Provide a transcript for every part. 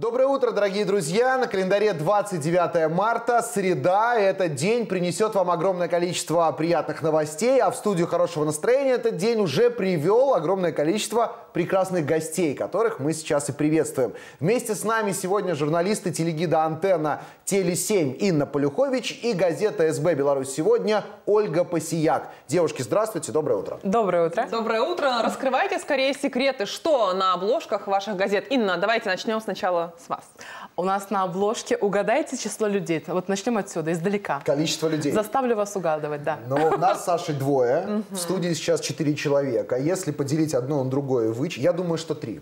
Доброе утро, дорогие друзья! На календаре 29 марта, среда. Этот день принесет вам огромное количество приятных новостей, а в студию хорошего настроения этот день уже привел огромное количество прекрасных гостей, которых мы сейчас и приветствуем. Вместе с нами сегодня журналисты телегида «Антенна» Теле7 Инна Полюхович и газета «СБ Беларусь сегодня» Ольга Пасияк. Девушки, здравствуйте, доброе утро. Доброе утро. Доброе утро. Раскрывайте скорее секреты, что на обложках ваших газет. Инна, давайте начнем сначала с вас. У нас на обложке угадайте число людей. Вот начнем отсюда, издалека. Количество людей. Заставлю вас угадывать, да. Но нас с Сашей двое, в студии сейчас четыре человека. Если поделить одно на другое, вы, я думаю, что три.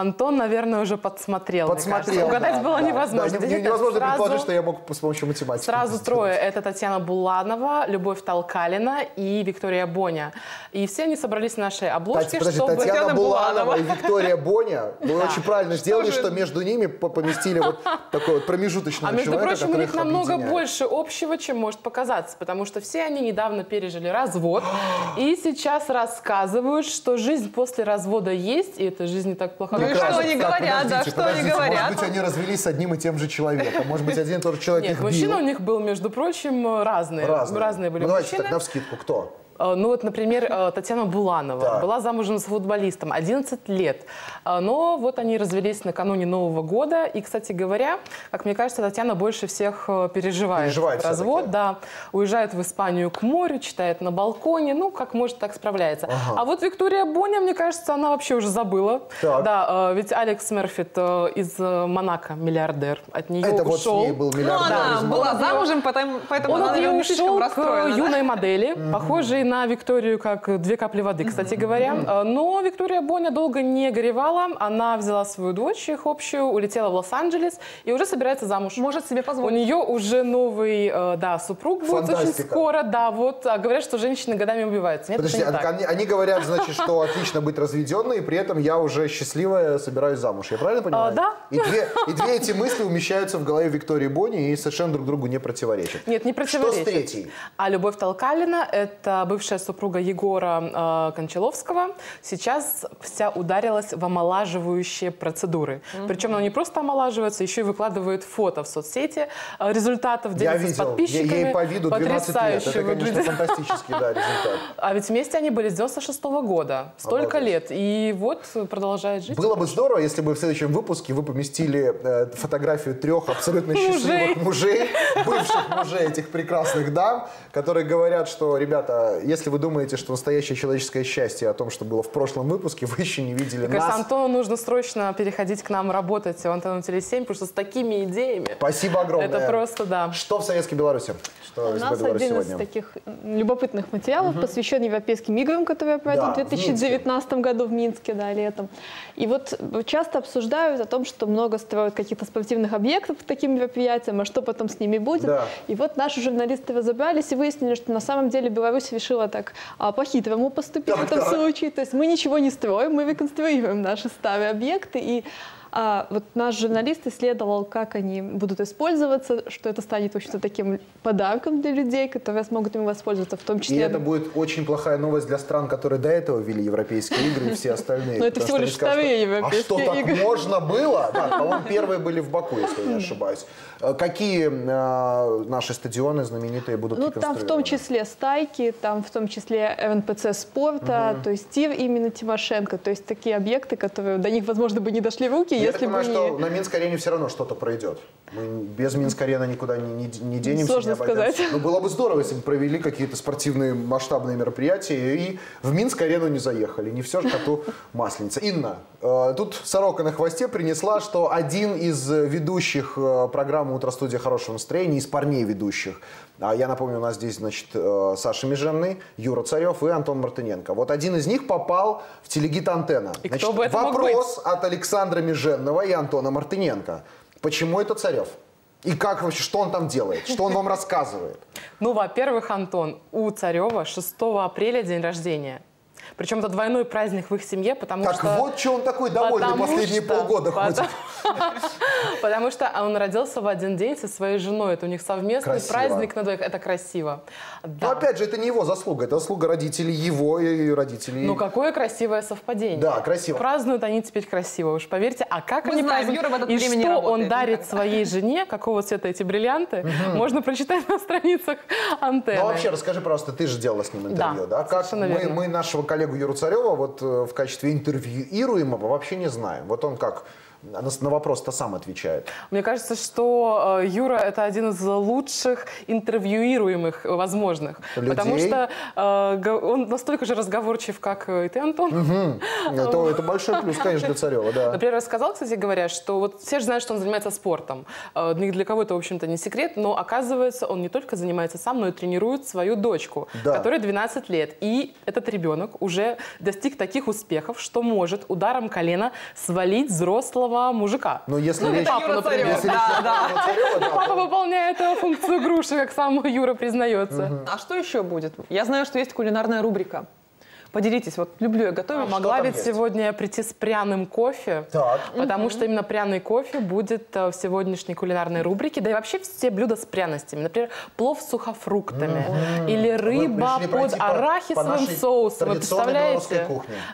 Антон, наверное, уже подсмотрел. Подсмотрел, Угадать да, было да, невозможно. да. Не- невозможно предположить, что я мог с помощью математики. Сразу трое. Это Татьяна Буланова, Любовь Толкалина и Виктория Боня. И все они собрались в нашей обложке, Тать- подожди, чтобы... Татьяна Татьяна Буланова Буланова. и Виктория Боня, вы Да. очень правильно сделали, же? что между ними по- поместили вот такой вот промежуточного А между человека, прочим, у них их намного объединяет. больше общего, чем может показаться, потому что все они недавно пережили развод и сейчас рассказывают, что жизнь после развода есть, и эта жизнь не так плоха. Ну что они говорят, да, что они говорят? Может быть, они развелись с одним и тем же человеком. Может быть, один и тот же человек Нет, их мужчина у них был, между прочим, разные. Разные. были ну, давайте мужчины. так, на вскидку, кто? Э, Ну вот, например, э, Татьяна Буланова Так. была замужем с футболистом 11 лет. Э, Но вот они развелись накануне Нового года. И, кстати говоря, как мне кажется, Татьяна больше всех переживает, Переживает развод. Да. Уезжает в Испанию к морю, читает на балконе. Ну, как может, так справляется. А вот Виктория Боня, мне кажется, она вообще уже забыла. Так. Да, ведь Алекс Мерфит из Монако, миллиардер, от нее Это вот с ушел. ней был Ну, миллиардер. она из была замужем, поэтому, поэтому Он она, от нее ушел к да? юной модели, похожей на Викторию как две капли воды, кстати говоря. Э, Но Виктория Боня долго не горевала. Она взяла свою дочь, их общую, улетела в Лос-Анджелес и уже собирается замуж. Может себе У позволить. нее уже новый, э, да, супруг будет очень Фантастика. скоро, да, вот. А говорят, что женщины годами убиваются. Нет, Подожди, это не а так. они, они говорят, значит, что отлично быть разведенной, и при этом я уже счастливая собираюсь замуж. Я правильно понимаю? А, да. И две, и две эти мысли умещаются в голове Виктории Бони и совершенно друг другу не противоречат. Нет, не Что с противоречит. третьей? А Любовь Толкалина, это бывшая супруга Егора э, Кончаловского, сейчас вся ударилась в омолаживающие процедуры. Причем она не просто омолаживается, еще и выкладывает фото в соцсети э, результатов, Я делится с видел, подписчиками. ей по виду 12 лет. Это, конечно, фантастический да, результат. А ведь вместе они были с 96 года. Столько Обалдеть. лет. И вот продолжает жить. Было бы здорово, если бы в следующем выпуске вы поместили э, фотографию трех абсолютно счастливых мужей, бывших мужей этих прекрасных дам, которые говорят, что, ребята, если вы думаете, что настоящее человеческое счастье о том, что было в прошлом выпуске, вы еще не видели Мне кажется, нас. Антону нужно срочно переходить к нам работать в Антону Теле7, потому что с такими идеями Спасибо огромное. это просто, да. Что в Советской Беларуси? Что У из нас Беларуси один из сегодня? таких м, любопытных материалов посвящен Европейским играм, которые пройдут Да, в в 2019 году в Минске, да, летом. И вот часто обсуждают о том, что много строят каких-то спортивных объектов к таким мероприятиям, а что потом с ними будет. Да. И вот наши журналисты разобрались и выяснили, что на самом деле Беларусь решила так а, по-хитрому поступить Так, в этом так. случае. То есть мы ничего не строим, мы реконструируем наши старые объекты. И а, вот наш журналист исследовал, как они будут использоваться, что это станет, в общем-то, таким подарком для людей, которые смогут им воспользоваться, в том И числе... это будет очень плохая новость для стран, которые до этого вели европейские игры и все остальные. Но это всего лишь вторые европейские А что, так игры?» можно было? Да, по-моему, первые были в Баку, если я не ошибаюсь. Э, Какие э, наши стадионы знаменитые будут Ну, там в том числе стайки, там в том числе РНПЦ спорта, то есть ТИР именно Тимошенко, то есть такие объекты, которые до них, возможно, бы не дошли руки, Я так если бы понимаю, что не... на Минской арене все равно что-то пройдет. Мы без Минской арены никуда не, не, не денемся, Сложно не обойдемся. сказать. Ну, было бы здорово, если бы провели какие-то спортивные масштабные мероприятия и в Минскую арену не заехали. Не все же коту масленица. Инна, э, тут сорока на хвосте принесла, что один из ведущих э, программы «Утро студия хорошего настроения», из парней ведущих, а я напомню, у нас здесь, значит, э, Саша Меженный, Юра Царев и Антон Мартыненко. Вот один из них попал в телегит «Антенна». И кто Значит, бы это мог вопрос от Александра Меженного и Антона Мартыненко. Почему это Царев? И как вообще, что он там делает? Что он вам рассказывает? Ну, во-первых, Антон, у Царева 6 апреля день рождения. Причем это двойной праздник в их семье, потому Так что... вот, что он такой довольный потому последние что- полгода ходит. Потому- что он родился в один день со своей женой. Это у них совместный Красиво. праздник на двоих. Это красиво. Но Да. опять же, это не его заслуга, это заслуга родителей его и родителей. Ну какое красивое совпадение. Да, красиво. Празднуют они теперь красиво, уж поверьте. А как Мы они знаем, празднуют? Юра в этот И время что он работает дарит никогда. своей жене, какого цвета эти бриллианты, можно прочитать на страницах антенны. Ну, а вообще, расскажи, пожалуйста, ты же делала с ним интервью, Да, да? Как мы, мы нашего коллегу Юру Царева вот э, в качестве интервьюируемого вообще не знаем. Вот он как на, на вопрос-то сам отвечает. Мне кажется, что э, Юра это один из лучших интервьюируемых возможных. Людей? Потому что э, он настолько же разговорчив, как э, и ты, Антон. Это, это большой плюс, конечно, для Царева, да. Например, рассказал, кстати говоря, что вот все же знают, что он занимается спортом. Ни для кого это, в общем-то, не секрет, но оказывается, он не только занимается сам, но и тренирует свою дочку, Да. которой 12 лет. И этот ребенок уже достиг таких успехов, что может ударом колена свалить взрослого мужика. Но если Ну, речь... это Юра например. Если речь Да, да. про Царева, да, Папа выполняет функцию груши, как сам Юра признается. А что еще будет? Я знаю, что есть кулинарная рубрика. Поделитесь, вот люблю я А готовить. могла там ведь есть? сегодня прийти с пряным кофе. Так. Потому что именно пряный кофе будет э, в сегодняшней кулинарной рубрике. Да и вообще все блюда с пряностями. Например, плов с сухофруктами. Или рыба решили под по- по арахисовым нашей соусом. Вы представляете?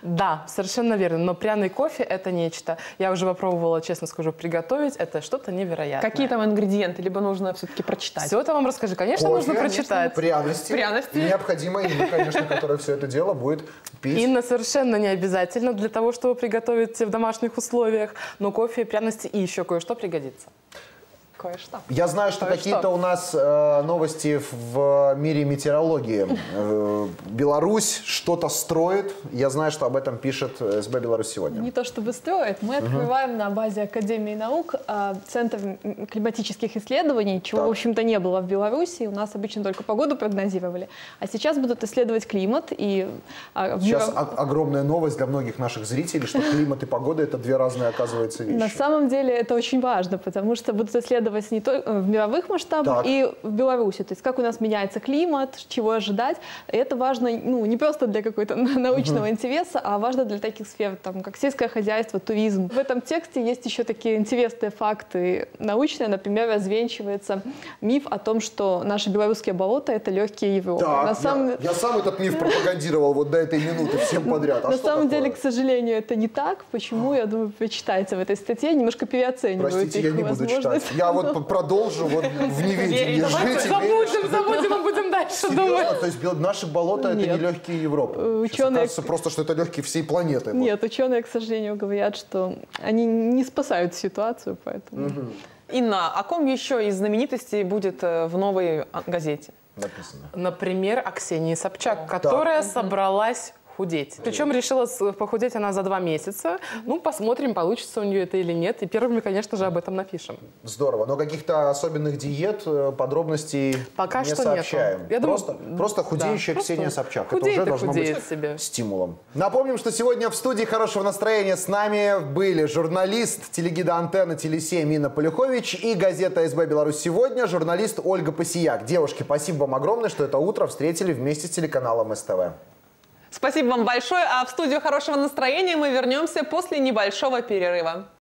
Да, совершенно верно. Но пряный кофе – это нечто. Я уже попробовала, честно скажу, приготовить. Это что-то невероятное. Какие там ингредиенты, либо нужно все-таки прочитать? Все это вам расскажи. Конечно, Кофе, нужно прочитать. Пряности. Пряности. Необходимо конечно, которая все это дело будет пить. Инна совершенно не обязательно для того, чтобы приготовить в домашних условиях. Но кофе, пряности и еще кое-что пригодится. Кое-что. Я знаю, что какие-то у нас э, новости в мире метеорологии. Э, Беларусь что-то строит. Я знаю, что об этом пишет СБ Беларусь сегодня. Не то чтобы строит, мы открываем на базе Академии наук а, Центр климатических исследований, чего, Так. в общем-то, не было в Беларуси. У нас обычно только погоду прогнозировали. А сейчас будут исследовать климат. И, в Сейчас о- огромная новость для многих наших зрителей, что климат и погода это две разные, оказывается, На вещи. самом деле это очень важно, потому что будут исследовать не только в мировых масштабах Так. и в Беларуси. То есть как у нас меняется климат, чего ожидать. Это важно ну, не просто для какой-то научного интереса, а важно для таких сфер, там, как сельское хозяйство, туризм. В этом тексте есть еще такие интересные факты научные. Например, развенчивается миф о том, что наши белорусские болота — это легкие Европы. Так, на я, самом, я сам этот миф пропагандировал вот до этой минуты всем подряд. А на самом такое? деле, к сожалению, это не так. Почему? Я думаю, почитайте в этой статье. Немножко переоценивают Простите, их я не буду читать. Я вот п- продолжу вот в неведении Давайте жить. Забудем, забудем, и будем дальше думать. То есть бел- наши болота это не легкие Европы. Э, ученые- просто, что это легкие всей планеты. Вот. Нет, ученые, к сожалению, говорят, что они не спасают ситуацию, поэтому... Инна, о ком еще из знаменитостей будет э, в новой а, газете? Написано. Например, о Ксении Собчак, которая собралась худеть. Причем решила похудеть она за два месяца. Ну, посмотрим, получится у нее это или нет. И первыми, конечно же, об этом напишем. Здорово. Но каких-то особенных диет, э, подробностей Пока не что сообщаем. нету. Я думаю, просто, просто худеющая да, Ксения просто Собчак. худеет это уже должно быть себе. стимулом. Напомним, что сегодня в студии хорошего настроения с нами были журналист телегида «Антенна» Теле7 Инна Полюхович и газета «СБ Беларусь сегодня» журналист Ольга Пасияк. Девушки, спасибо вам огромное, что это утро встретили вместе с телеканалом СТВ. Спасибо вам большое. А в студию хорошего настроения мы вернемся после небольшого перерыва.